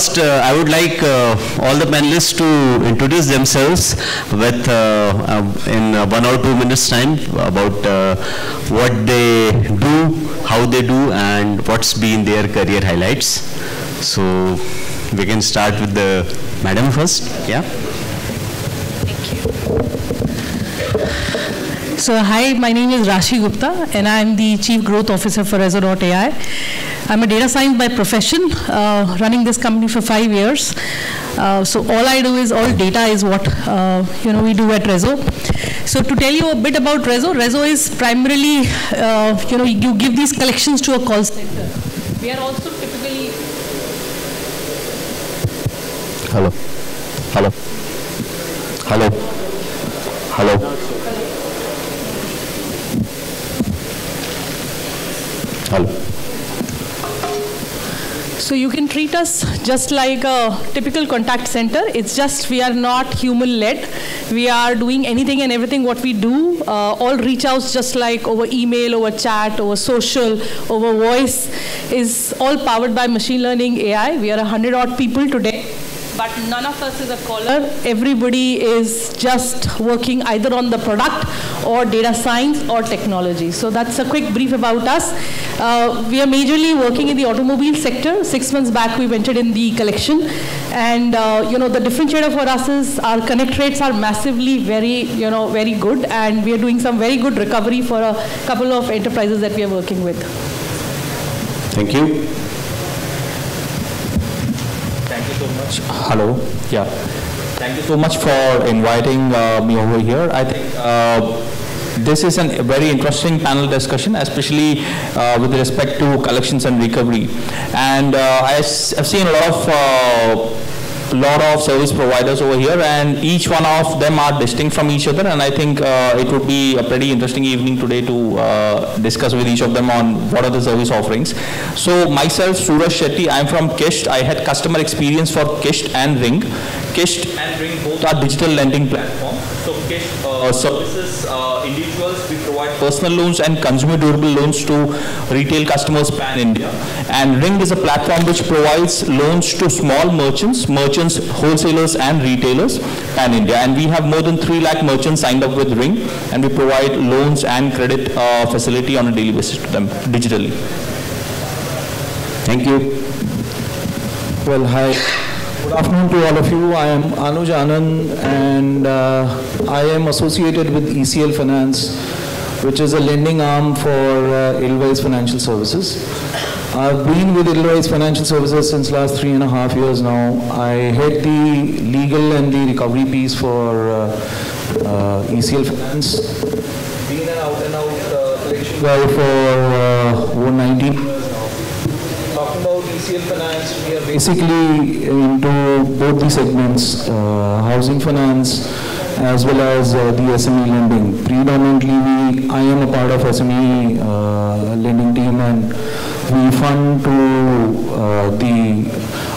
first, uh, I would like uh, all the panelists to introduce themselves with uh, um, in uh, one or two minutes time about uh, what they do, how they do, and what's been their career highlights. So we can start with the madam first. Yeah. Thank you. So hi, my name is Rashi Gupta and I'm the Chief Growth Officer for Rezo.ai. I'm a data science by profession, uh, running this company for five years. Uh, so all I do is all data is what uh, you know we do at Rezo. So to tell you a bit about Rezo, Rezo is primarily uh, you know you give these collections to a call center. We are also typically. Hello. Hello. Hello. Hello. So you can treat us just like a typical contact center. It's just we are not human led. We are doing anything and everything what we do. Uh, all reach outs just like over email, over chat, over social, over voice is all powered by machine learning AI. We are 100 odd people today but none of us is a caller. Everybody is just working either on the product or data science or technology. So that's a quick brief about us. Uh, we are majorly working in the automobile sector. Six months back, we ventured in the collection. And, uh, you know, the differentiator for us is our connect rates are massively very, you know, very good. And we are doing some very good recovery for a couple of enterprises that we are working with. Thank you. Thank you so much. Hello. Yeah. Thank you so much for inviting uh, me over here. I think uh, this is a very interesting panel discussion, especially uh, with respect to collections and recovery. And uh, I I've seen a lot of uh, lot of service providers over here, and each one of them are distinct from each other. And I think uh, it would be a pretty interesting evening today to uh, discuss with each of them on what are the service offerings. So myself, Suraj Shetty, I'm from Kisht. I had customer experience for Kisht and Ring. Kisht and Ring both are digital lending platforms. So Kisht uh, services uh, individuals. Provide personal loans and consumer durable loans to retail customers pan India. And Ring is a platform which provides loans to small merchants, merchants, wholesalers and retailers pan India. And we have more than 3 lakh merchants signed up with Ring and we provide loans and credit uh, facility on a daily basis to them digitally. Thank you. Well, hi. Good afternoon to all of you. I am Anuj Anand and uh, I am associated with ECL Finance, which is a lending arm for uh, Financial Services. I've been with Edelweiss Financial Services since last three and a half years now. I head the legal and the recovery piece for uh, uh, ECL Finance. Been an out and out uh, collection guy for uh, over 19 talking about ECL finance, we are basically into both the segments, uh, housing finance as well as uh, the SME lending. Predominantly, we, I am a part of SME uh, lending team and we fund to uh, the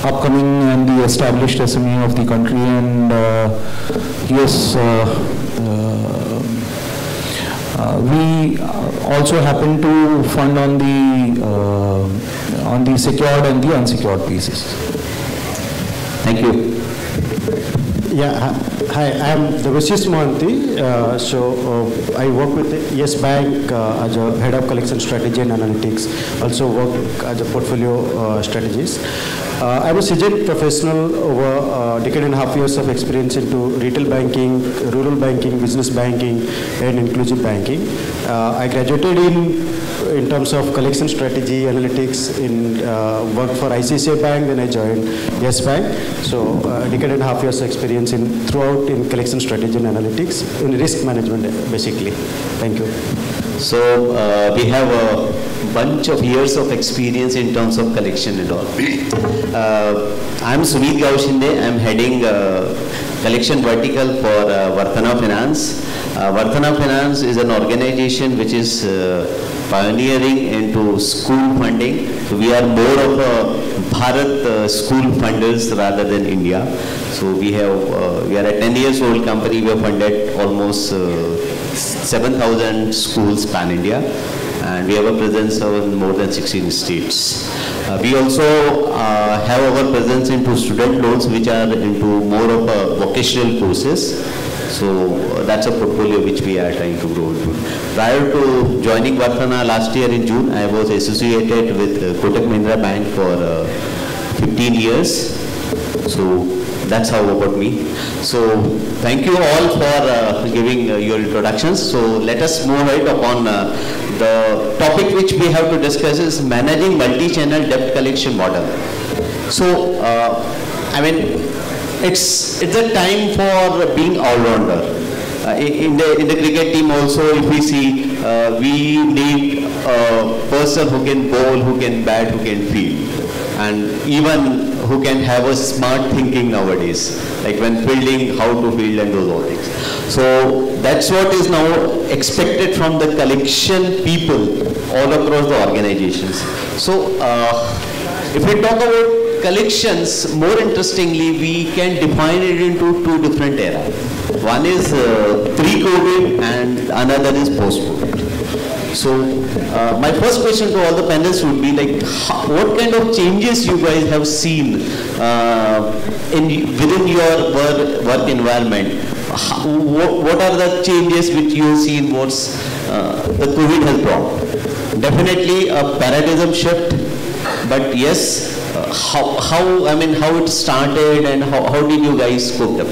upcoming and the established SME of the country and uh, yes, uh, uh, we also happen to fund on the on the secured and the unsecured pieces. Thank you. Yeah, hi, I am Debashish Mohanty. Uh, so uh, I work with Yes Bank uh, as a head of collection strategy and analytics. Also work as a portfolio uh, strategist. Uh, I'm a CJ professional over a decade and a half years of experience into retail banking, rural banking, business banking, and inclusive banking. Uh, I graduated in in terms of collection strategy, analytics, in uh, worked for ICICI Bank, then I joined Yes Bank. So uh, decade and a half years experience in throughout in collection strategy and analytics, in risk management basically. Thank you. So uh, we have a bunch of years of experience in terms of collection and all. uh, I'm Sumit Gawshinde. I'm heading uh, collection vertical for uh, Varthana Finance. Uh, Varthana Finance is an organization which is pioneering into school funding. We are more of a Bharat uh, school funders rather than India. So we have uh, we are a 10 years old company. We have funded almost uh, 7,000 schools pan India, and we have a presence in more than 16 states. Uh, we also uh, have our presence into student loans which are into more of a vocational courses. So uh, that's a portfolio which we are trying to grow into. Prior to joining Varthana last year in June, I was associated with uh, Kotak Mahindra Bank for uh, 15 years. So that's how about me. So thank you all for uh, giving uh, your introductions. So let us move right upon uh, the topic which we have to discuss is managing multi-channel debt collection model. So I mean it's it's a time for being all-rounder. Uh, in the in the cricket team also, if we see, uh, we need a person who can bowl, who can bat, who can field, and even who can have a smart thinking nowadays, like when fielding, how to field and those all things. So that's what is now expected from the collection people all across the organizations. So uh, if we talk about collections, more interestingly, we can define it into two different eras. One is uh, pre-COVID and another is post-COVID. So uh, my first question to all the panelists would be like, what kind of changes you guys have seen uh, in within your work, work environment? What, are the changes which you have seen? What's uh, the COVID has brought? Definitely a paradigm shift, but yes, how, how I mean how it started and how, how did you guys cope up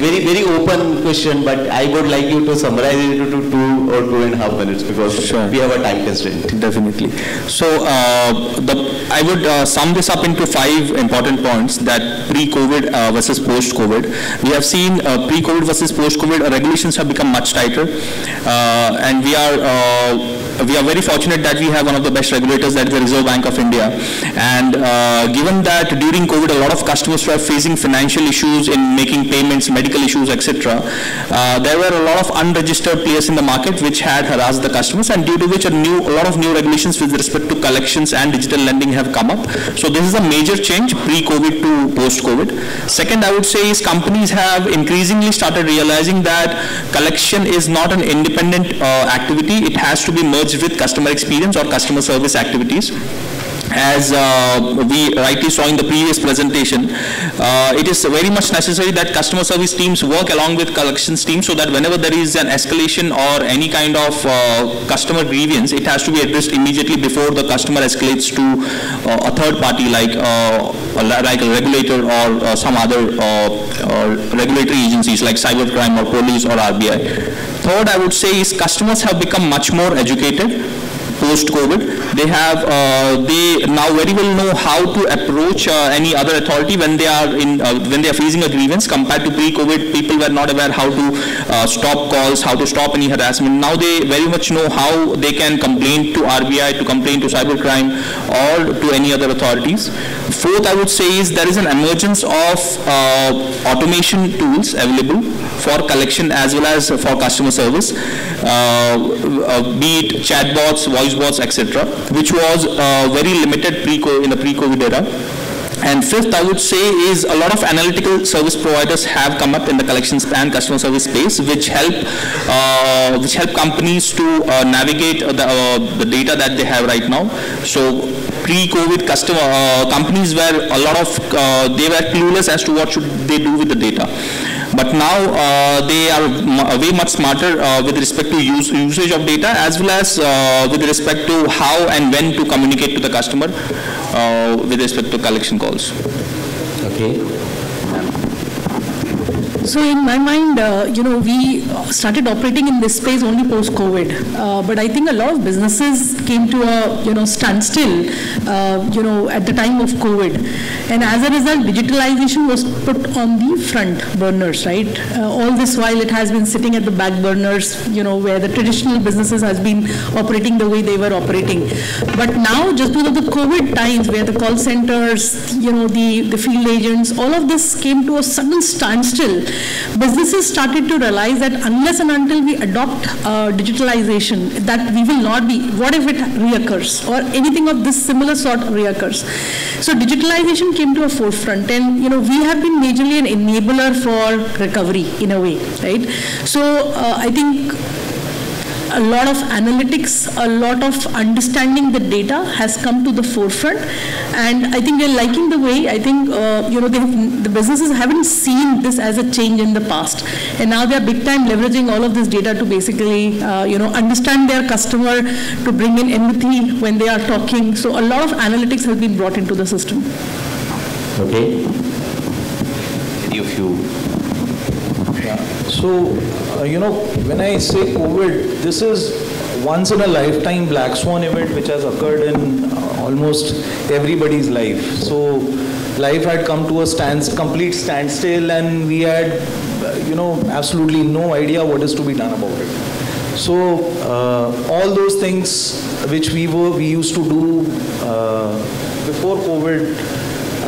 very very open question, but I would like you to summarize it into two or two and a half minutes because Sure. we have a time constraint. Definitely. So uh, the, I would uh, sum this up into five important points that pre-COVID uh, versus post-COVID. We have seen uh, pre-COVID versus post-COVID uh, regulations have become much tighter, and we are uh, we are very fortunate that we have one of the best regulators, that is the Reserve Bank of India. And uh, given that during COVID, a lot of customers were facing financial issues in making payments, medical issues, etc., uh, there were a lot of unregistered players in the market which had harassed the customers, and due to which a new, a lot of new regulations with respect to collections and digital lending have come up. So this is a major change pre-COVID to post-COVID. Second, I would say is companies have increasingly started realizing that collection is not an independent uh, activity. It has to be merged with customer experience or customer service activities. As uh, we rightly saw in the previous presentation, uh, it is very much necessary that customer service teams work along with collections teams so that whenever there is an escalation or any kind of uh, customer grievance, it has to be addressed immediately before the customer escalates to uh, a third party like uh, a like a regulator or some other regulatory agencies like cybercrime or police or RBI. Third, I would say is customers have become much more educated post-COVID. They have, uh, they now very well know how to approach uh, any other authority when they are in, uh, when they are facing a grievance. Compared to pre-COVID, people were not aware how to uh, stop calls, how to stop any harassment. Now they very much know how they can complain to RBI, to complain to cybercrime, or to any other authorities. Fourth, I would say is there is an emergence of uh, automation tools available for collection as well as for customer service, uh, uh, be it chatbots, voice bots, etc., which was uh, very limited pre in the pre-COVID era. And fifth, I would say, is a lot of analytical service providers have come up in the collections and customer service space, which help uh, which help companies to uh, navigate the, uh, the data that they have right now. So pre-COVID customer uh, companies were a lot of uh, they were clueless as to what should they do with the data. But now uh, they are m- way much smarter uh, with respect to use, usage of data as well as uh, with respect to how and when to communicate to the customer uh, with respect to collection calls. Okay. So in my mind, uh, you know, we started operating in this space only post-COVID. Uh, but I think a lot of businesses came to a, you know, standstill, uh, you know, at the time of COVID. And as a result, digitalization was put on the front burners, right? Uh, all this while it has been sitting at the back burners, you know, where the traditional businesses has been operating the way they were operating. But now, just because of the COVID times, where the call centers, you know, the, the field agents, all of this came to a sudden standstill. Businesses started to realize that unless and until we adopt uh, digitalization, that we will not be, what if it reoccurs or anything of this similar sort reoccurs. So digitalization came to a forefront and, you know, we have been majorly an enabler for recovery in a way, right? So uh, I think a lot of analytics, a lot of understanding the data has come to the forefront, and I think they're liking the way. I think uh, you know the businesses haven't seen this as a change in the past, and now they're big time leveraging all of this data to basically uh, you know understand their customer, to bring in empathy when they are talking. So a lot of analytics has been brought into the system. Okay. Any of you? So, uh, you know, when I say COVID, this is once in a lifetime black swan event which has occurred in uh, almost everybody's life. So, life had come to a complete standstill, and we had, uh, you know, absolutely no idea what is to be done about it. So, uh, all those things which we were we used to do uh, before COVID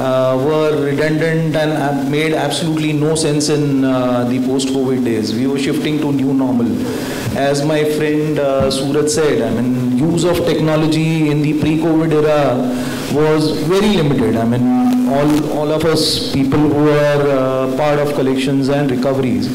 were redundant and made absolutely no sense in uh, the post-COVID days. We were shifting to new normal. As my friend uh, Suraj said, I mean, use of technology in the pre-COVID era was very limited. I mean, all, all of us people who are uh, part of collections and recoveries,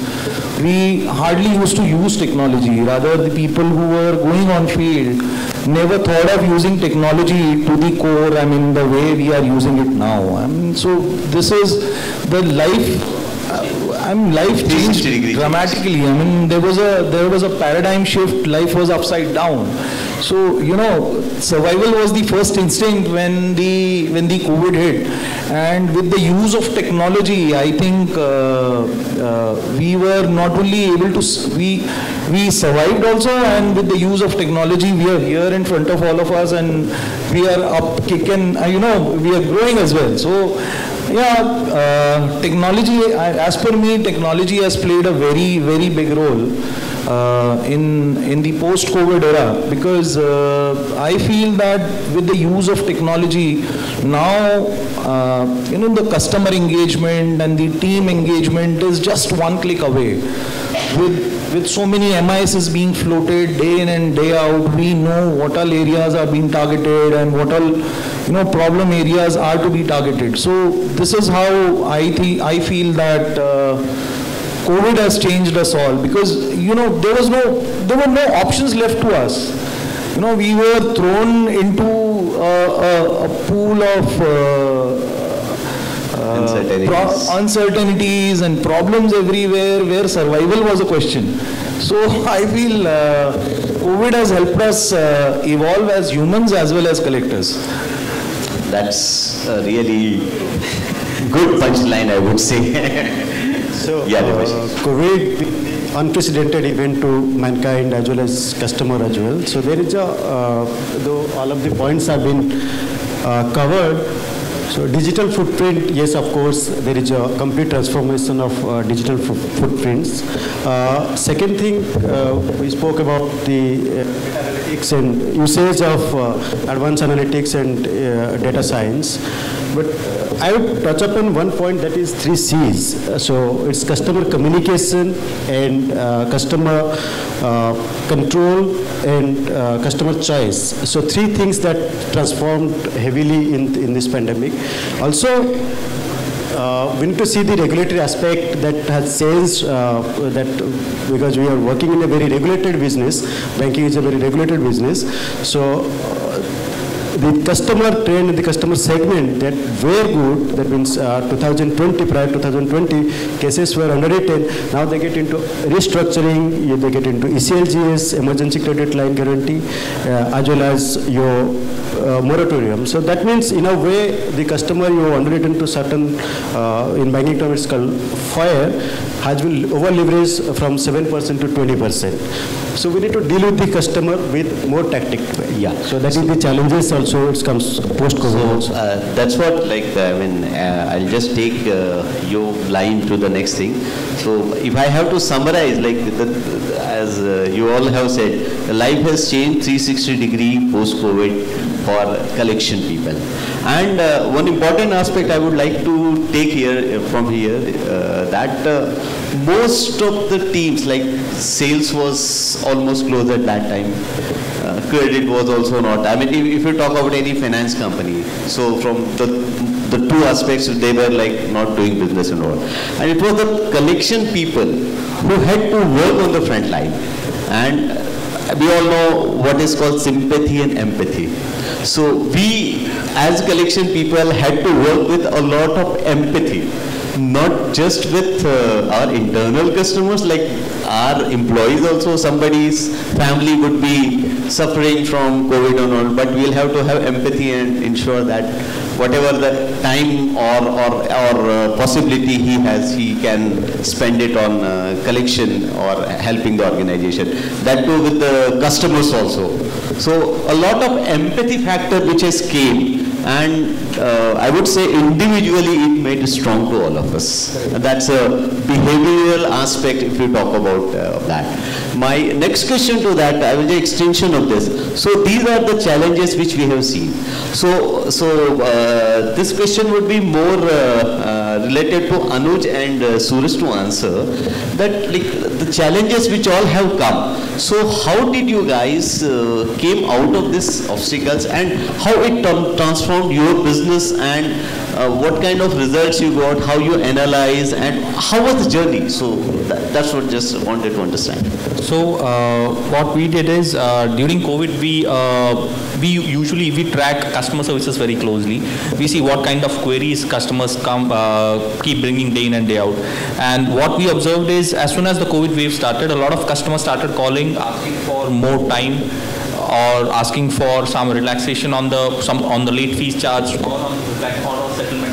we hardly used to use technology. Rather, the people who were going on field never thought of using technology to the core, I mean, the way we are using it now. I mean, so this is the life uh, I mean, life changed dramatically. I mean, there was a there was a paradigm shift. Life was upside down. So you know, survival was the first instinct when the when the COVID hit, and with the use of technology, I think uh, uh, we were not only able to we we survived also, and with the use of technology, we are here in front of all of us, and we are up kicking. Uh, you know, we are growing as well. So yeah, uh, technology, as per me, technology has played a very, very big role uh, in, in the post-COVID era because uh, I feel that with the use of technology, now, uh, you know, the customer engagement and the team engagement is just one click away. With with so many MISs being floated day in and day out, we know what all areas are being targeted and what all you know problem areas are to be targeted. So this is how I think I feel that. Uh, COVID has changed us all because you know there was no there were no options left to us. You know we were thrown into a, a, a pool of uh, uncertainties. Pro- uncertainties and problems everywhere where survival was a question. So I feel uh, COVID has helped us uh, evolve as humans as well as collectors. That's a really good punchline, I would say. so, yeah, uh, COVID, unprecedented event to mankind as well as customer as well. So there is a, uh, though all of the points have been uh, covered, so digital footprint, yes, of course, there is a complete transformation of uh, digital footprints. Uh, second thing, uh, we spoke about the uh, analytics and usage of uh, advanced analytics and uh, data science. But I would touch upon one point that is three C's. so it's customer communication and customer control and customer choice. So three things that transformed heavily in, in this pandemic. Also, uh, we need to see the regulatory aspect that has changed uh, that because we are working in a very regulated business. Banking is a very regulated business. So the customer trend, the customer segment that were good, that means uh, 2020, prior 2020, cases were 110, now they get into restructuring, they get into ECLGS, emergency credit line guarantee, uh, as well as your uh, moratorium. So that means in a way the customer you underwritten to certain, uh, in banking terms it's called fire, has been over leveraged from 7% to 20%. So we need to deal with the customer with more tactic. Yeah. So that is the challenges also it comes post-COVID. So uh, that's what like I mean uh, I'll just take uh, your line to the next thing. So if I have to summarize like the, as uh, you all have said, life has changed 360 degree post-COVID for collection people. And uh, one important aspect I would like to take here uh, from here uh, that uh, most of the teams like sales was almost closed at that time. Uh, credit was also not. I mean, if, if, you talk about any finance company, so from the the two aspects they were like not doing business and all. And it was the collection people who had to work on the front line and we all know what is called sympathy and empathy. So we, as collection people, had to work with a lot of empathy, not just with uh, our internal customers, like our employees also, somebody's family would be suffering from COVID and all, but we'll have to have empathy and ensure that whatever the time or, or, or uh, possibility he has, he can spend it on uh, collection or helping the organization. That too with the customers also. So a lot of empathy factor which has came and uh, I would say individually it made strong to all of us. That's a behavioral aspect if you talk about uh, that. My next question to that, I will the extension of this. So these are the challenges which we have seen. So, so uh, this question would be more uh, uh, related to Anuj and uh, Suraj to answer. That like the challenges which all have come. So how did you guys uh, came out of these obstacles and how it transformed your business and uh, what kind of results you got, how you analyze and how was the journey? So that, that's what just wanted to understand. So uh, what we did is uh, during COVID we uh, we usually we track customer services very closely. We see what kind of queries customers come uh, keep bringing day in and day out. And what we observed is as soon as the COVID wave started, a lot of customers started calling asking for more time or asking for some relaxation on the some on the late fees charge or on, on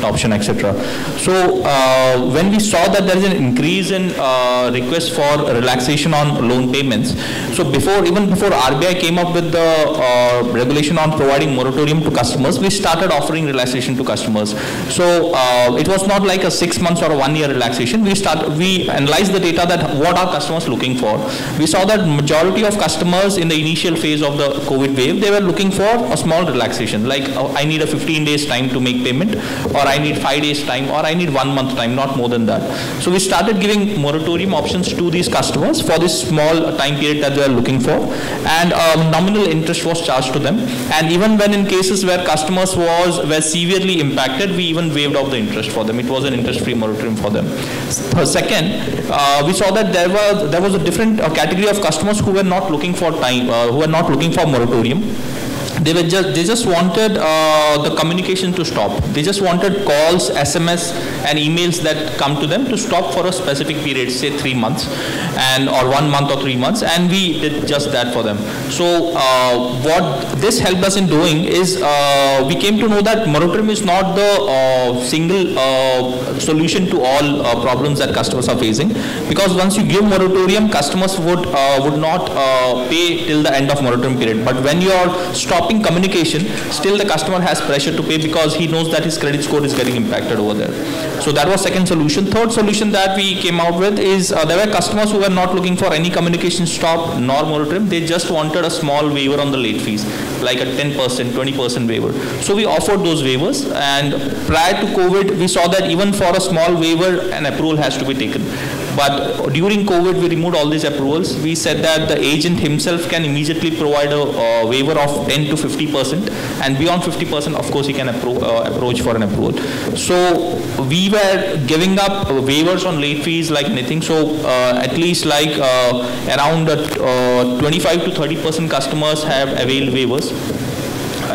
option, etc. So uh, when we saw that there is an increase in uh, requests for relaxation on loan payments, so before even before RBI came up with the uh, regulation on providing moratorium to customers, we started offering relaxation to customers. So uh, it was not like a six months or a one year relaxation. We start we analyzed the data that what are customers looking for. We saw that majority of customers in the initial phase of the COVID wave, they were looking for a small relaxation, like oh, I need a 15 days time to make payment, or I need five days time, or I need one month time, not more than that. So we started giving moratorium options to these customers for this small time period that they are looking for, and um, nominal interest was charged to them. And even when in cases where customers was were severely impacted, we even waived off the interest for them. It was an interest-free moratorium for them. Second, uh, we saw that there was there was a different uh, category of customers who were not looking for time, uh, who were not looking for moratorium they were just they just wanted uh, the communication to stop. They just wanted calls sms and emails that come to them to stop for a specific period say three months and or one month or three months and we did just that for them so uh, what this helped us in doing is uh, we came to know that moratorium is not the uh, single uh, solution to all uh, problems that customers are facing because once you give moratorium customers would would not pay till the end of moratorium period but when you are stopping communication, still the customer has pressure to pay because he knows that his credit score is getting impacted over there. So that was second solution. Third solution that we came out with is uh, there were customers who were not looking for any communication stop nor moratorium. They just wanted a small waiver on the late fees, like a 10%, 20% waiver. So we offered those waivers and prior to COVID, we saw that even for a small waiver, an approval has to be taken. But during COVID, we removed all these approvals. We said that the agent himself can immediately provide a, a waiver of 10 to 50 percent, and beyond 50 percent, of course, he can appro uh, approach for an approval. So we were giving up waivers on late fees like anything. So uh, at least like uh, around uh, 25 to 30 percent customers have availed waivers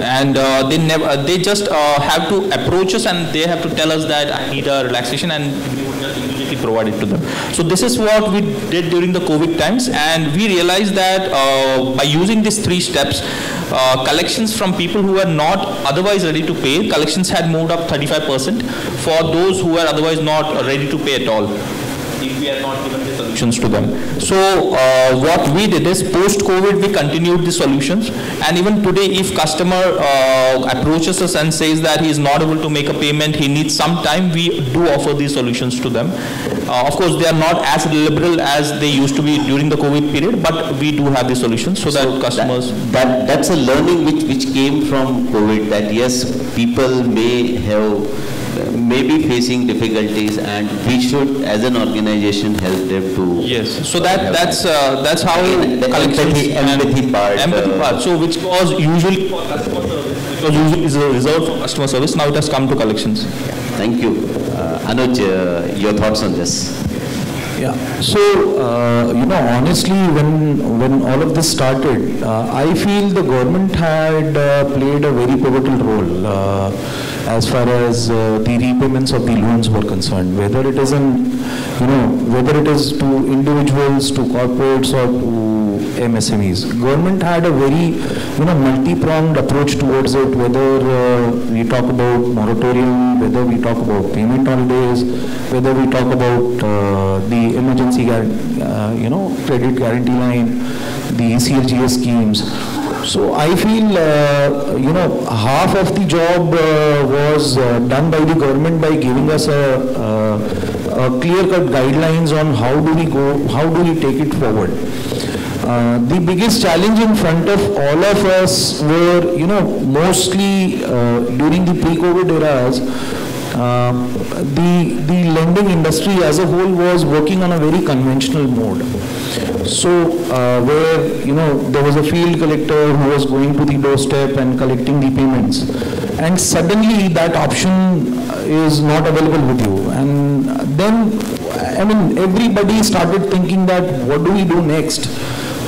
and uh, they never they just uh, have to approach us and they have to tell us that I need a relaxation and provided to them. So this is what we did during the COVID times and we realized that uh, by using these three steps, uh, collections from people who were not otherwise ready to pay, collections had moved up 35% for those who were otherwise not ready to pay at all if we are not given the solutions to them. So uh, what we did is post-COVID we continued the solutions and even today if customer uh, approaches us and says that he is not able to make a payment, he needs some time, we do offer these solutions to them. Uh, of course they are not as liberal as they used to be during the COVID period but we do have the solutions so, so that customers... That, that, that's a learning which, which came from COVID that yes, people may have may be facing difficulties and we should as an organization help them to yes. so that that's uh, that's how the empathy, empathy part empathy uh, part. So which was usually for customer service was usually is reserved for customer service. Now it has come to collections. Thank you. Uh, Anuj uh, your thoughts on this Yeah. So, uh, you know, honestly, when when all of this started, uh, I feel the government had uh, played a very pivotal role uh, as far as uh, the repayments of the loans were concerned. Whether it is in, you know, whether it is to individuals, to corporates, or to MSMEs, government had a very, you know, multi-pronged approach towards it. Whether uh, we talk about moratorium, whether we talk about payment holidays, whether we talk about uh, the emergency, uh, you know, credit guarantee line, the ECLGS schemes. So I feel, uh, you know, half of the job uh, was uh, done by the government by giving us a, uh, a clear-cut guidelines on how do we go, how do we take it forward. Uh, the biggest challenge in front of all of us were, you know, mostly uh, during the pre-COVID eras, uh, the, the lending industry as a whole was working on a very conventional mode. So, uh, where, you know, there was a field collector who was going to the doorstep and collecting the payments. And suddenly that option is not available with you. And then, I mean, everybody started thinking that what do we do next?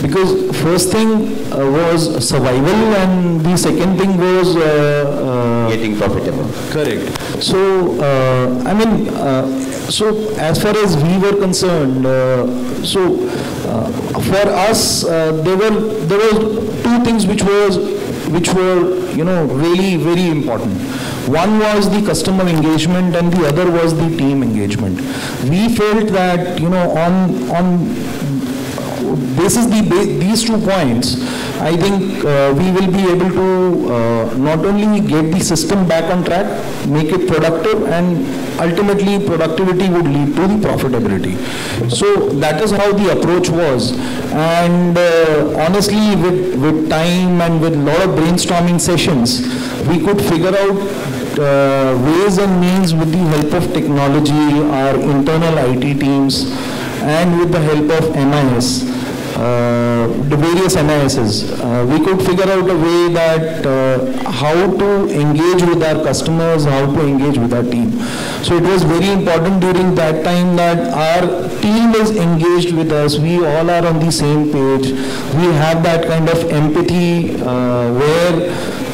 Because first thing uh, was survival and the second thing was uh, uh, Getting profitable. Correct. So, uh, I mean, uh, so as far as we were concerned, uh, so uh, for us, uh, there were there were two things which was which were you know really very important. One was the customer engagement, and the other was the team engagement. We felt that you know on on this is the these two points, I think uh, we will be able to uh, not only get the system back on track, make it productive, and ultimately productivity would lead to the profitability. So that is how the approach was. And uh, honestly, with, with time and with lot of brainstorming sessions, we could figure out uh, ways and means with the help of technology, our internal IT teams, and with the help of MIS, uh, the various analysis, uh, we could figure out a way that uh, how to engage with our customers, how to engage with our team. So it was very important during that time that our team is engaged with us. We all are on the same page. We have that kind of empathy uh, where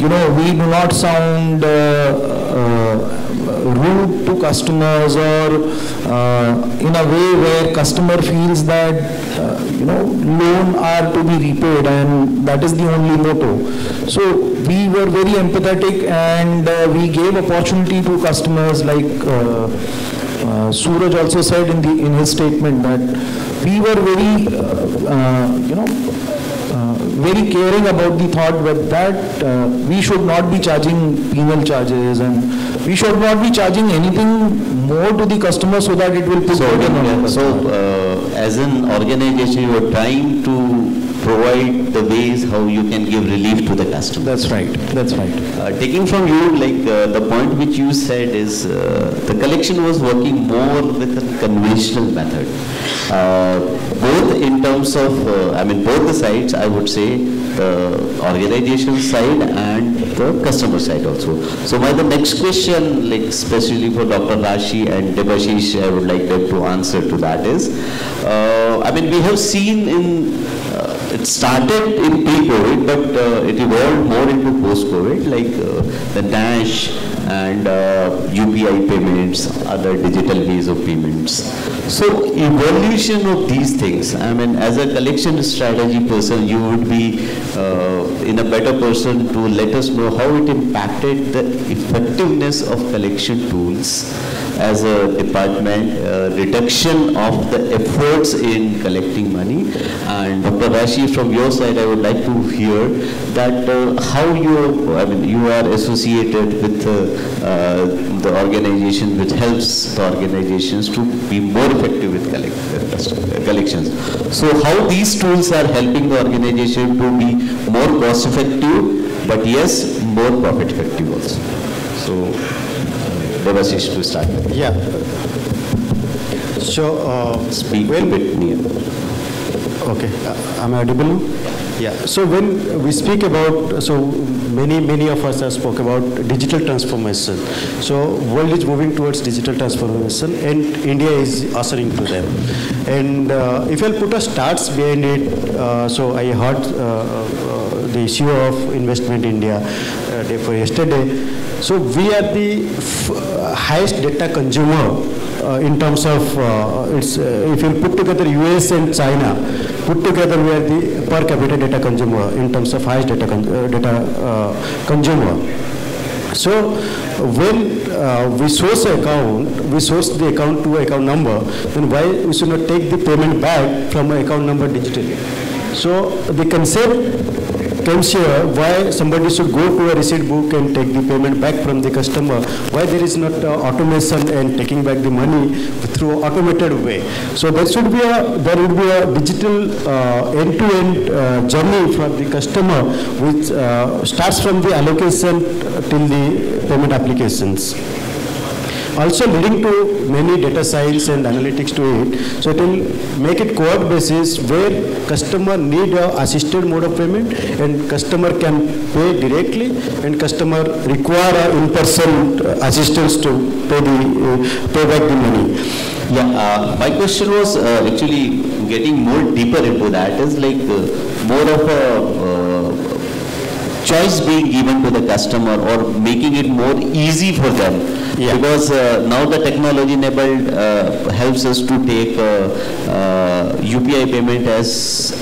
you know we do not sound uh, uh, rude to customers or uh, in a way where customer feels that uh, you know loan are to be repaid and that is the only motto. So we were very empathetic and uh, we gave opportunity to customers like uh, uh, Suraj also said in the in his statement that we were very uh, you know very caring about the thought that, that uh, we should not be charging penal charges and we should not be charging anything more to the customer so that it will put So, burden on the uh, so uh, as an organization, you are trying to provide the ways how you can give relief to the customer. That's right, that's right. Uh, Taking from you, like, uh, the point which you said is, uh, the collection was working more with a conventional method. Uh, Both in terms of, uh, I mean, both the sides, I would say, the organization side and the customer side also. So my, the next question, like, especially for Dr. Rashi and Debashish, I would like them to answer to that is, uh, I mean, we have seen in, uh, it started in pre-COVID, but uh, it evolved more into post-COVID, like uh, the Dash and uh, UPI payments, other digital ways of payments. So evolution of these things, I mean, as a collection strategy person, you would be uh, in a better person to let us know how it impacted the effectiveness of collection tools as a department, uh, reduction of the efforts in collecting money. And Dr. Rashi, from your side, I would like to hear that uh, how you, I mean, you are associated with uh, uh, the organization which helps the organizations to be more effective with collect, uh, collections. So how these tools are helping the organization to be more cost effective, but yes, more profit effective also. So, Debashish to start with. Yeah. So, uh, Speak a well, bit near. Okay, uh, am I audible? Yeah, so when we speak about, so many, many of us have spoke about digital transformation. So world is moving towards digital transformation and India is answering to them. And uh, if I'll put a stats behind it, uh, so I heard uh, uh, the issue of Investment India uh, day for yesterday. So we are the f- highest data consumer uh, in terms of uh, it's uh, if you put together US and China, put together we are the per capita data consumer in terms of highest data con- uh, data uh, consumer. So when uh, we source an account, we source the account to account number, then why we should not take the payment back from account number digitally? So the concept comes here, why somebody should go to a receipt book and take the payment back from the customer, why there is not uh, automation and taking back the money through automated way. So there should be a, there would be a digital uh, end-to-end uh, journey for the customer which uh, starts from the allocation till the payment applications also leading to many data science and analytics to it. So it will make it co-op basis where customer need a assisted mode of payment and customer can pay directly and customer require in-person assistance to pay the uh, pay back the money. Yeah, uh, my question was uh, actually getting more deeper into that is like uh, more of a uh, choice being given to the customer or making it more easy for them. Yeah. Because uh, now the technology enabled uh, helps us to take uh, uh, UPI payment as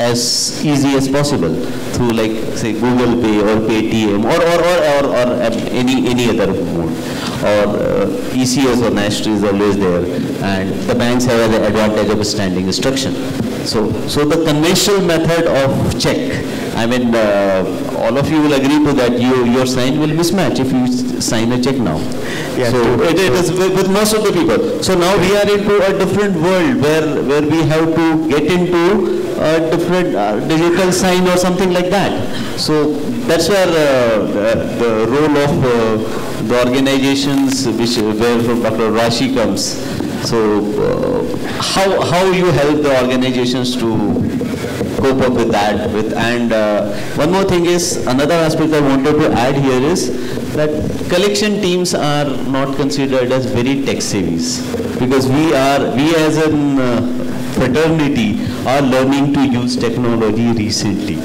as easy as possible through like say Google Pay or Paytm or or or, or, or um, any any other mode or uh, ECS or Nashtra is always there and the banks have the advantage of a standing instruction. So, so the conventional method of check, I mean, uh, all of you will agree to that you, your sign will mismatch if you sign a check now. Yeah, so true. it, it is with, with most of the people. So now we are into a different world where, where we have to get into a different uh, digital sign or something like that. So that's where uh, the, the role of uh, the organizations which where from Dr. Rashi comes. So uh, how how you help the organizations to cope up with that with. And uh, one more thing is another aspect I wanted to add here is that collection teams are not considered as very tech savvy. Because we are we as a uh, fraternity are learning to use technology recently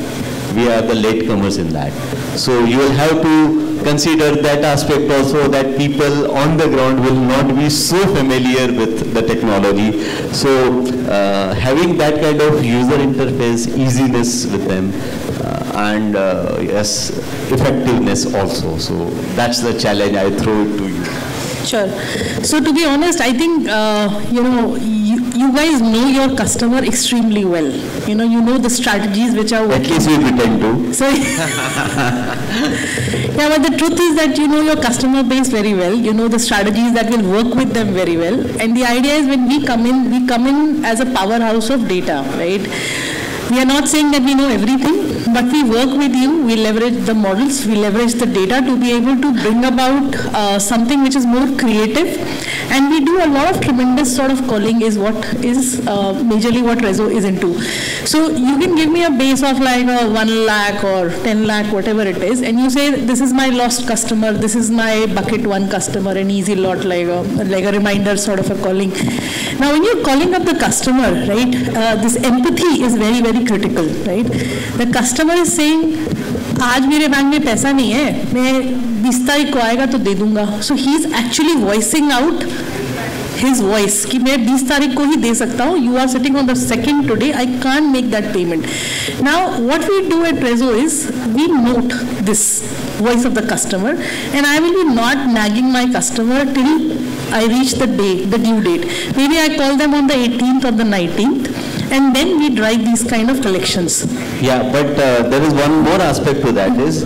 we are the latecomers in that. So you will have to consider that aspect also that people on the ground will not be so familiar with the technology. So uh, having that kind of user interface, easiness with them, uh, and uh, yes, effectiveness also. So that's the challenge I throw to you. Sure. So to be honest, I think uh, you know you, you guys know your customer extremely well. You know you know the strategies which are At least we pretend to. So yeah, but the truth is that you know your customer base very well. You know the strategies that will work with them very well. And the idea is when we come in, we come in as a powerhouse of data, right? We are not saying that we know everything, but we work with you. We leverage the models, we leverage the data to be able to bring about uh, something which is more creative. And we do a lot of tremendous sort of calling is what is uh, majorly what Rezo is into. So you can give me a base of like a 1 lakh or 10 lakh, whatever it is, and you say this is my lost customer, this is my bucket one customer, an easy lot like a, like a reminder sort of a calling. Now when you're calling up the customer, right, uh, this empathy is very, very critical, right? The customer customer is saying आज मेरे bank में पैसा नहीं है, मैं बीस तारीख को आएगा तो दे दूँगा. So he is actually voicing out his voice कि मैं बीस तारीख को ही दे सकता हूँ। You are sitting on the second today I can make that payment now what we do at present is we note this voice of the customer and I will be not nagging my customer till I reach the day the due date maybe I call them on the eighteen of the nineteen and then we drive these kind of collections. Yeah, but uh, there is one more aspect to that is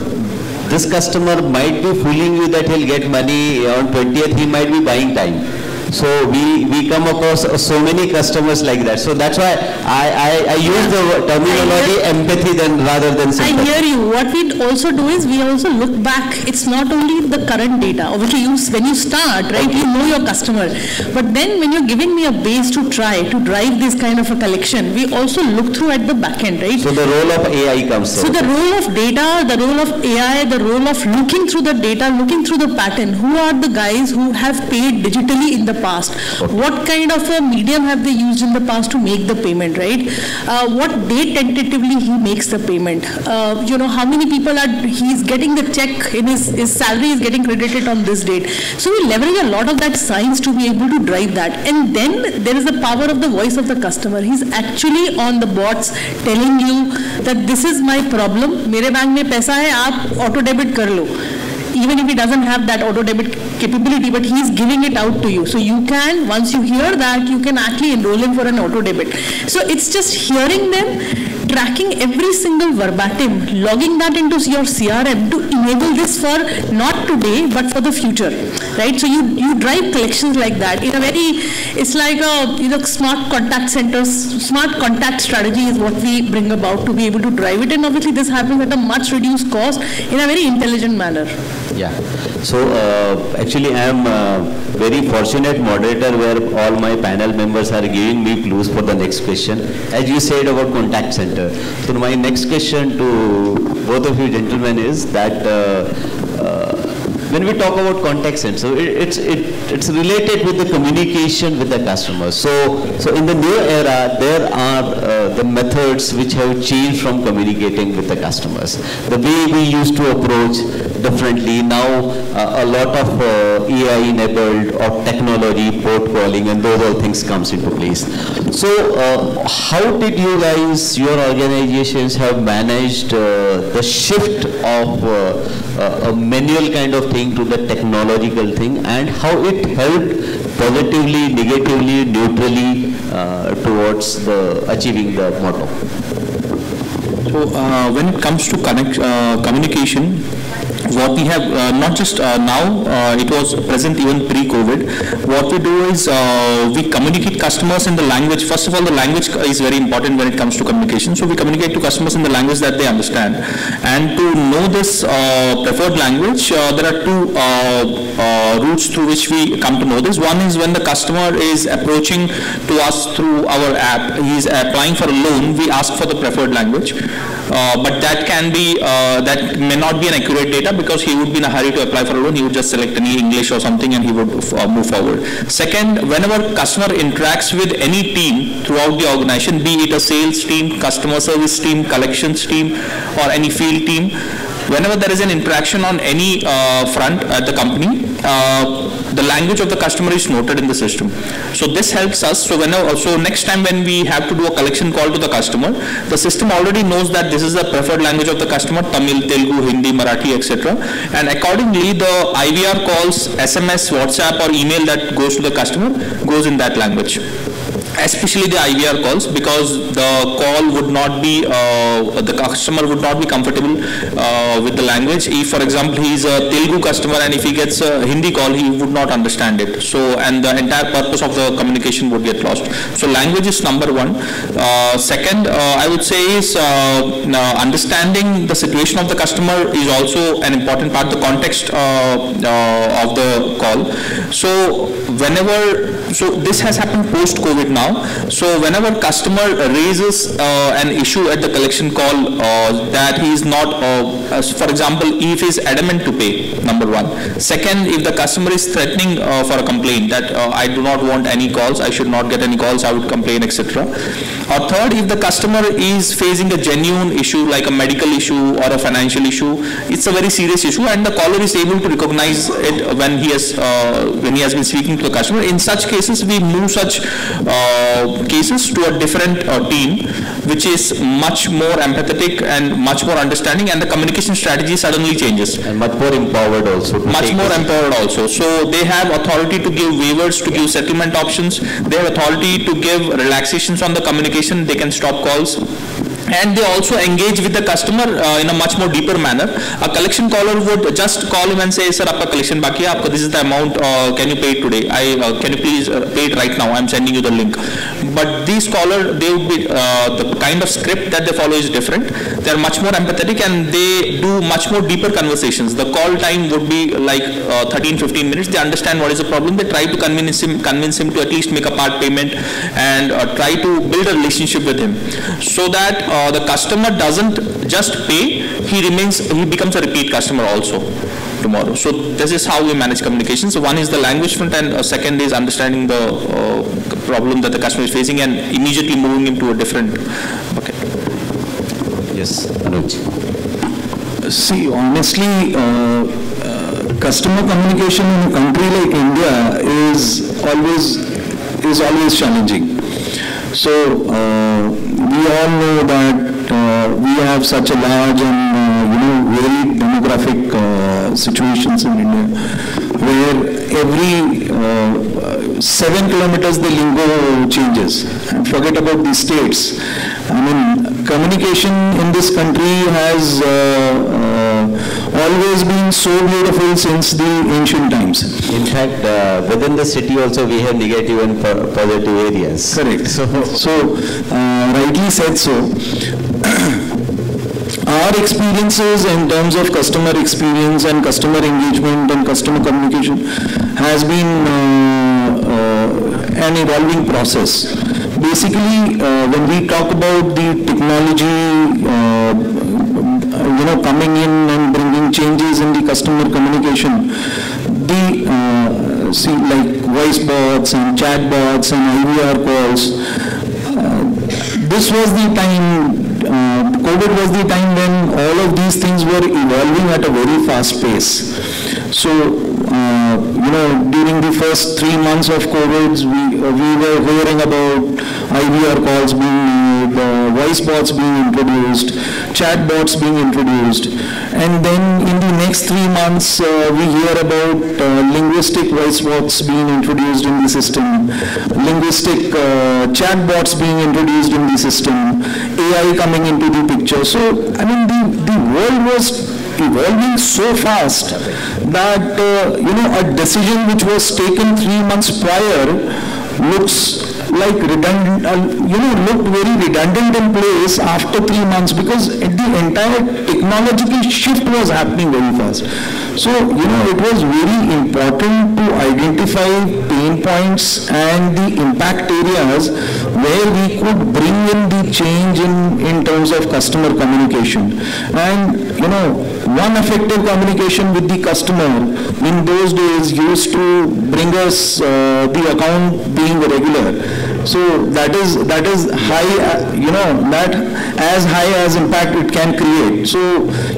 this customer might be fooling you that he'll get money on 20th, he might be buying time. So we, we come across so many customers like that. So that's why I, I, I use the terminology empathy than rather than I hear you. What we also do is we also look back. It's not only the current data. Obviously, you, when you start, right, you know your customer. But then when you're giving me a base to try, to drive this kind of a collection, we also look through at the back end, right? So the role of AI comes So the role of data, the role of AI, the role of looking through the data, looking through the pattern, who are the guys who have paid digitally in the past? What kind of a medium have they used in the past to make the payment, right? Uh, what date tentatively he makes the payment? Uh, you know, how many people are, he's getting the check in his, his salary is getting credited on this date. So we leverage a lot of that science to be able to drive that. And then there is the power of the voice of the customer. He's actually on the bots telling you that this is my problem, मेरे bank में पैसा है आप auto debit कर लो even if he doesn't have that auto debit capability, but he's giving it out to you. So you can, once you hear that, you can actually enroll him for an auto debit. So it's just hearing them, tracking every single verbatim, logging that into your CRM to enable this for not today, but for the future, right? So you, you drive collections like that in a very, it's like a, you know, smart contact centers, smart contact strategy is what we bring about to be able to drive it. And obviously this happens at a much reduced cost in a very intelligent manner. Yeah. So uh, actually, I am uh, very fortunate moderator where all my panel members are giving me clues for the next question. As you said about contact center. So my next question to both of you gentlemen is that uh, uh, when we talk about contact center, so it, it's it, it's related with the communication with the customer. So so in the new era, there are uh, the methods which have changed from communicating with the customers. The way we used to approach differently now, uh, a lot of uh, AI enabled or technology, bot calling, and those all things comes into place. So uh, how did you guys, your organizations, have managed uh, the shift of uh, uh, a manual kind of thing to the technological thing and how it helped positively, negatively, neutrally towards the achieving the motto. So uh, when it comes to connect, uh, communication, what we have, uh, not just uh, now, uh, it was present even pre-COVID. What we do is uh, we communicate customers in the language. First of all, the language is very important when it comes to communication. So we communicate to customers in the language that they understand. And to know this uh, preferred language, uh, there are two routes through which we come to know this. One is when the customer is approaching to us through our app. He is applying for a loan. We ask for the preferred language. Uh, but that can be, uh, that may not be an accurate data because he would be in a hurry to apply for a loan. He would just select any English or something and he would uh, move forward. Second, whenever customer interacts with any team throughout the organization, be it a sales team, customer service team, collections team, or any field team, whenever there is an interaction on any uh, front at the company, uh, the language of the customer is noted in the system. So this helps us. So whenever, so next time when we have to do a collection call to the customer, the system already knows that this is the preferred language of the customer, Tamil, Telugu, Hindi, Marathi, etc. And accordingly, the IVR calls, SMS, WhatsApp or email that goes to the customer goes in that language especially the IVR calls because the call would not be, uh, the customer would not be comfortable uh, with the language. If, for example, he is a Telugu customer and if he gets a Hindi call, he would not understand it. So, and the entire purpose of the communication would get lost. So, language is number one. Uh, second, uh, I would say is uh, understanding the situation of the customer is also an important part, the context uh, uh, of the call. So, whenever, so this has happened post-COVID now. So whenever customer raises uh, an issue at the collection call uh, that he is not, uh, for example, if he is adamant to pay, number one. Second, if the customer is threatening uh, for a complaint that uh, I do not want any calls, I should not get any calls, I would complain, etc. Or third, if the customer is facing a genuine issue like a medical issue or a financial issue, it's a very serious issue and the caller is able to recognize it when he has uh, when he has been speaking to the customer. In such cases, we move such uh, cases to a different uh, team, which is much more empathetic and much more understanding, and the communication strategy suddenly changes And much more empowered also. much more this- empowered also. So they have authority to give waivers, to give settlement options. They have authority to give relaxations on the communication They can stop calls. and they also engage with the customer uh, in a much more deeper manner. A collection caller would just call him and say, "Sir, आपका collection बाकी है, आपका this is the amount. Uh, can you pay it today? I uh, can you please uh, pay it right now? I'm sending you the link." But these caller, they would be uh, the kind of script that they follow is different. They are much more empathetic and they do much more deeper conversations. The call time would be like uh, 13, 15 minutes. They understand what is the problem. They try to convince him, convince him to at least make a part payment and uh, try to build a relationship with him, so that uh, the customer doesn't just pay. He remains, he becomes a repeat customer also tomorrow. So this is how we manage communication. So one is the language front and uh, second is understanding the uh, problem that the customer is facing and immediately moving him to a different bucket. Yes, Anuj. See, honestly, uh, uh, customer communication in a country like India is always is always challenging. So uh, we all know that uh, we have such a large and uh, you know varied demographic uh, situations in India, where every seven kilometers the lingo changes. And forget about the states. I mean, communication in this country has uh, uh, always been so beautiful since the ancient times. In fact, uh, within the city also we have negative and po- positive areas. Correct. So, so uh, rightly said so. Our experiences in terms of customer experience and customer engagement and customer communication has been uh, uh, an evolving process. Basically, uh, when we talk about the technology, uh, you know, coming in and bringing changes in the customer communication, the uh, see like voice bots and chat bots and IVR calls. Uh, this was the time, uh, COVID was the time when all of these things were evolving at a very fast pace. So, uh, you know, during the first three months of COVID, we, uh, we were hearing about IVR calls being made, uh, voice bots being introduced, chat bots being introduced. And then in the next three months, uh, we hear about uh, linguistic voice bots being introduced in the system, linguistic uh, chat bots being introduced in the system, AI coming into the picture. So, I mean, the, the world was evolving so fast that, uh, you know, a decision which was taken three months prior looks like redundant, uh, you know, looked very redundant in place after three months because the entire technological shift was happening very fast. So, you know, it was very important to identify pain points and the impact areas where we could bring in the change in, in terms of customer communication. And, you know, one effective communication with the customer in those days used to bring us uh, the account being regular. So that is that is high, uh, you know, that as high as impact it can create. So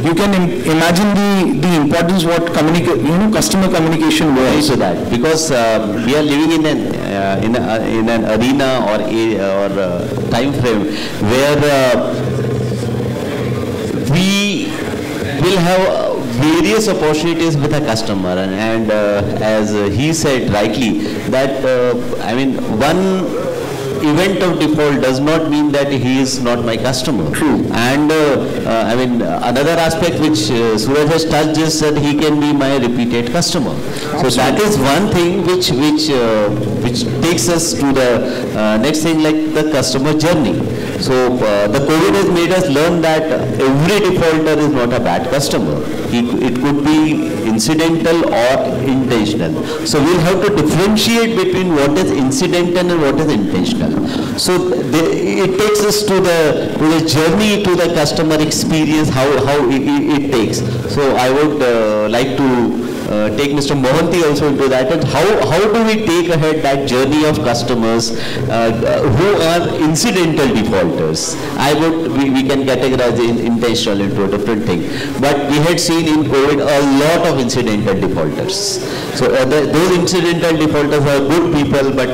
you can Im- imagine the the importance what communica- you know customer communication was. to that because uh, we are living in an uh, in, a, in an arena or a, or uh, time frame where uh, we will have uh, various opportunities with a customer and, and uh, as he said rightly that uh, I mean one event of default does not mean that he is not my customer. True. And uh, uh, I mean, another aspect which uh, Suraj has touched is that he can be my repeated customer. So that is one thing which which uh, which takes us to the uh, next thing like the customer journey. So uh, the COVID has made us learn that every defaulter is not a bad customer. He, it could be incidental or intentional. So we'll have to differentiate between what is incidental and what is intentional. So it takes us to the to the journey to the customer experience how how it, it, it takes. So I would uh, like to uh, take Mr. Mohanty also into that. And how, how do we take ahead that journey of customers uh, who are incidental defaulters? I would, we, we can categorize in, intentional into a different thing. But we had seen in COVID a lot of incidental defaulters. So uh, the, those incidental defaulters are good people, but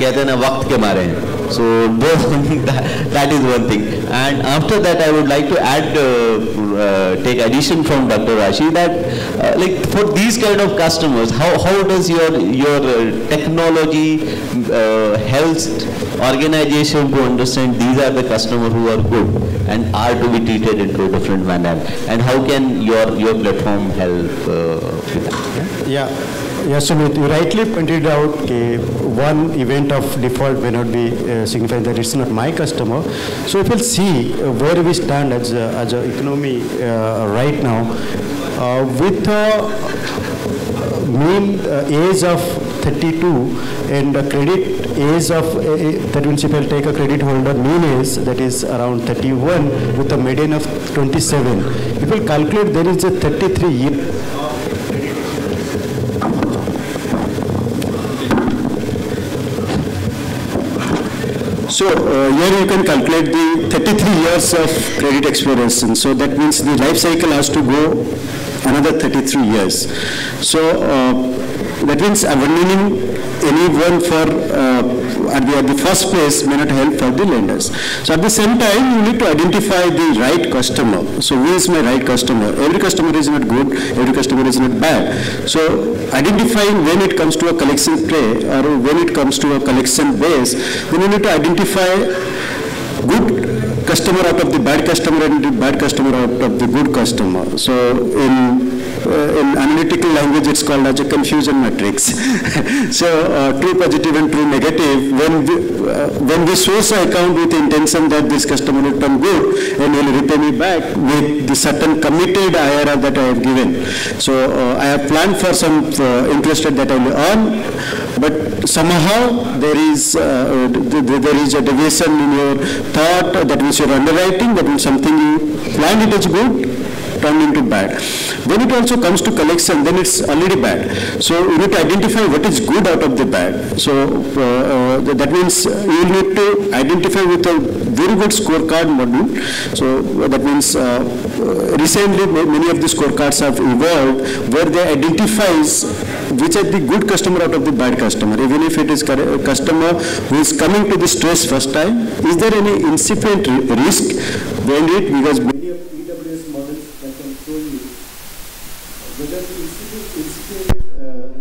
कहते हैं ना वक्त के मारे हैं so that, that is one thing. And after that, I would like to add, uh, uh, take addition from Dr. Rashi that, uh, like for these kind of customers, how, how does your your uh, technology uh, helps organization to understand these are the customers who are good and are to be treated into a different manner, and how can your your platform help uh? Yeah? Yeah. Yeah, Sumit, you rightly pointed out okay, one event of default may not be uh, signifying that it's not my customer. So if we'll see uh, where we stand as as a economy uh, right now, uh, with a mean uh, age of 32 and a credit age of, uh, that means if I'll take a credit holder mean age that is around 31 with a median of 27. If we calculate there is a 33 year So uh, here you can calculate the 33 years of credit. And so that means the life cycle has to go another 33 years. So uh, that means abandoning anyone for uh, at, the, at the first place may not help for the lenders. So at the same time, you need to identify the right customer. So who is my right customer? Every customer is not good, every customer is not bad. So identifying when it comes to a collection play or when it comes to a collection base, then you need to identify good customer out of the bad customer and the bad customer out of the good customer. So in in analytical language it's called as a confusion matrix. so uh, true positive and true negative, when we, uh, when we source an account with the intention that this customer will turn good and will repay me back with the certain committed IRR that I have given. So uh, I have planned for some uh, interest rate that I will earn, but somehow there is uh, there is a deviation in your thought, that means your underwriting, that means something you planned it as good, turned into bad. When it also comes to collection, then it's already bad. So you need to identify what is good out of the bad. So uh, uh, that means you need to identify with a very good scorecard model. So that means uh, recently many of the scorecards have evolved where they identifies which are the good customer out of the bad customer. Even if it is a customer who is coming to the stress first time, is there any incipient risk behind it? Because many of EWS models that can show you whether the incipient uh,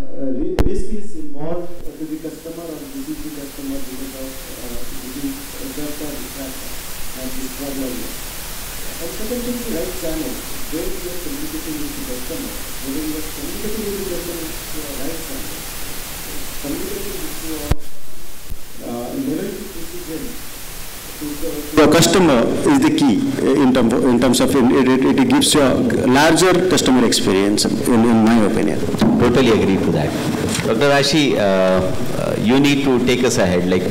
risk is involved to the customer or this is the customer because of uh, this is just a distraction and this problem. And second thing, the right channel. Where you are communicating with the customer, whether you are communicating with the customer through a right channel, communicating through a uh, level precision the customer is the key in, term, in terms of it, it, it, gives you a larger customer experience in, in my opinion. Totally agree to that. Dr. Rashi, uh, uh, you need to take us ahead. Like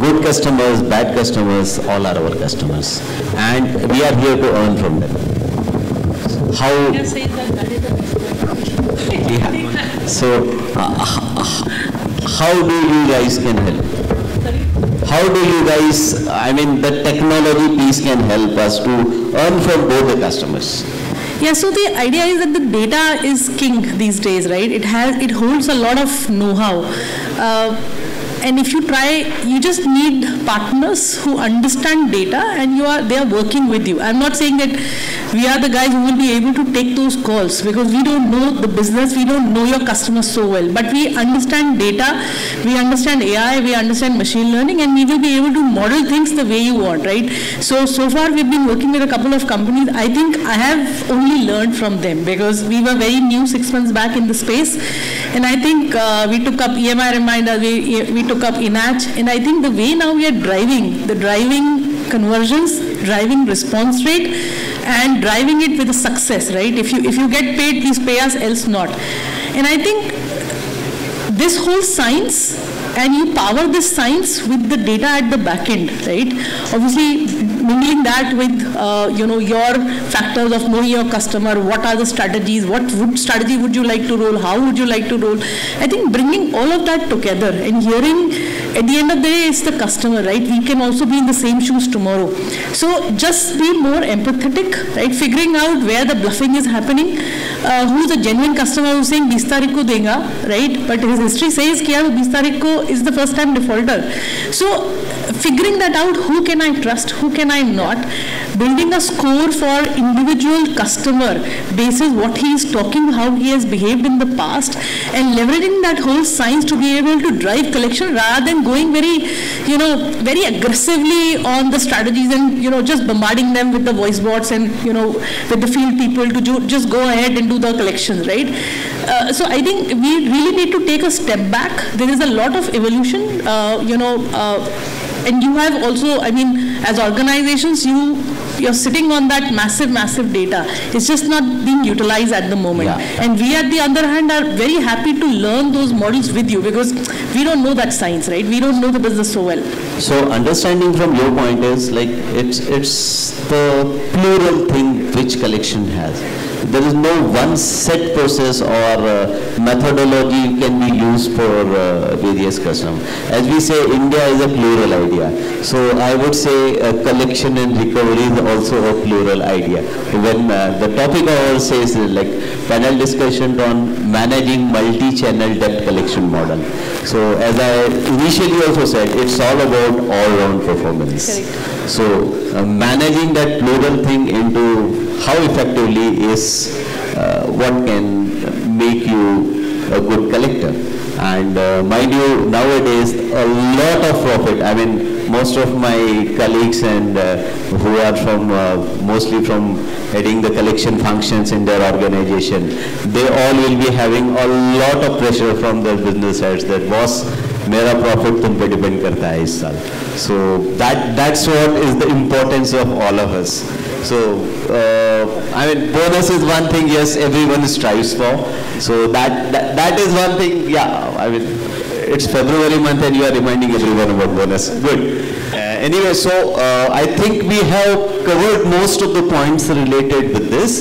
good customers, bad customers, all are our customers, and we are here to earn from them. How? yeah. So, uh, how do you guys can help? how do you guys, I mean, the technology piece can help us to earn from both the customers? Yeah, so the idea is that the data is king these days, right? It has, it holds a lot of know-how. Uh, and if you try you just need partners who understand data and you are they are working with you. I'm not saying that we are the guys who will be able to take those calls because we don't know the business we don't know your customers so well. But we understand data we understand ai we understand machine learning and we will be able to model things the way you want right? So so far we've been working with a couple of companies. I think i have only learned from them because we were very new six months back in the space. And i think uh, we took up emi reminder we, we took up eNACH, and I think the way now we are driving, the driving conversions, driving response rate, and driving it with a success, right? If you if you get paid, please pay us, else not. And I think this whole science and you power this science with the data at the back end, right? Obviously, mingling that with, uh, you know, your factors of knowing your customer, what are the strategies, what would strategy would you like to roll, how would you like to roll? I think bringing all of that together and hearing at the end of the day, it's the customer, right? We can also be in the same shoes tomorrow. So just be more empathetic, right? Figuring out where the bluffing is happening, uh, who's the genuine customer who's saying 20 tarik ko denga, right? But his history says ki 20 tarik ko is the first time defaulter. So figuring that out, who can I trust, who can I not? Building a score for individual customer basis what he is talking, how he has behaved in the past, and leveraging that whole science to be able to drive collection rather than going very, you know, very aggressively on the strategies and, you know, just bombarding them with the voice bots and, you know, with the field people to do, just go ahead and do the collections, right? Uh, so I think we really need to take a step back. There is a lot of evolution, uh, you know, uh, and you have also, I mean, as organizations, you you're sitting on that massive, massive data. It's just not being utilized at the moment. Yeah. And we, at the other hand, are very happy to learn those models with you because we don't know that science, right? We don't know the business so well. So understanding from your point is like it's it's the plural thing which collection has. There is no one set process or uh, methodology can be used for uh, various customers. As we say, India is a plural idea. So I would say uh, collection and recovery is also a plural idea. When uh, the topic of ours says like panel discussion on managing multi-channel debt collection model. So as I initially also said, it's all about all-round performance. Correct. So uh, managing that global thing into how effectively is uh, what can make you a good collector. And uh, mind you, nowadays a lot of profit. I mean, most of my colleagues and uh, who are from uh, mostly from heading the collection functions in their organization, they all will be having a lot of pressure from their business heads that boss, मेरा profit तुम पे depend करता है इस साल so that that's what is the importance of all of us so uh, I mean bonus is one thing yes everyone strives for so that, that that is one thing yeah I mean it's February month and you are reminding everyone about bonus good uh, anyway so uh, I think we have covered most of the points related with this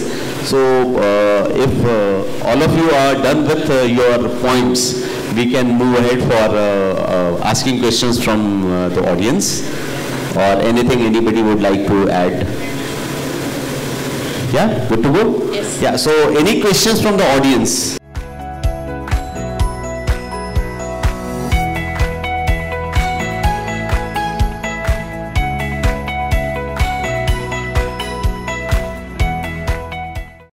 so uh, if uh, all of you are done with uh, your points we can move ahead for uh, asking questions from uh, the audience or anything anybody would like to add. Yeah, good to go? Yes. Yeah, so any questions from the audience?